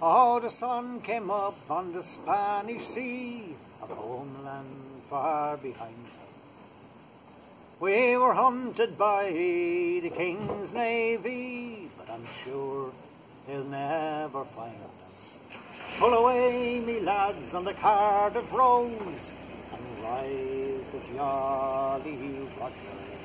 Oh, the sun came up on the Spanish sea, a homeland far behind us. We were hunted by the King's Navy, but I'm sure he'll never find us. Pull away, me lads, on the card of Rose, and rise the Jolly Roger.